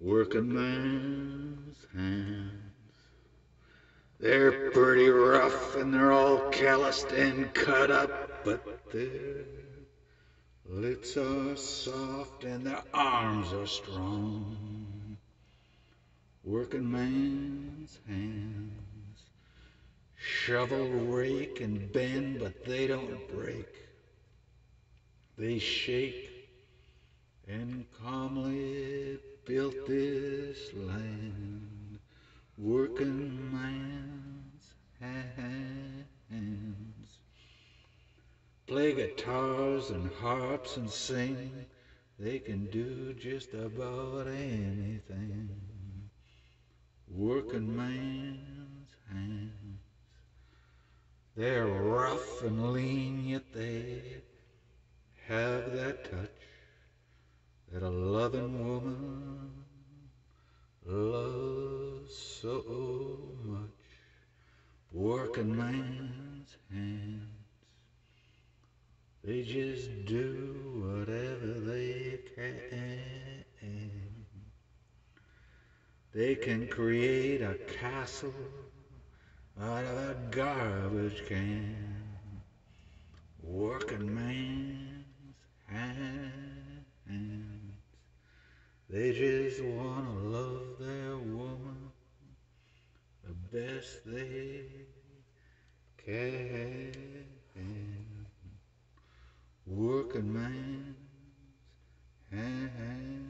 working man's hands. They're pretty rough and they're all calloused and cut up, but their lips are soft and their arms are strong. Working man's hands. Shovel, rake, and bend, but they don't break. They shake and calmly built this land. Working man's hands. Play guitars and harps and sing. They can do just about anything. Working man's hands. They're rough and lean, yet they have that touch loving woman loves so much. Working man's hands. They just do whatever they can. They can create a castle out of a garbage can. Working man's hands. They to love their woman the best they can. Working man's hands.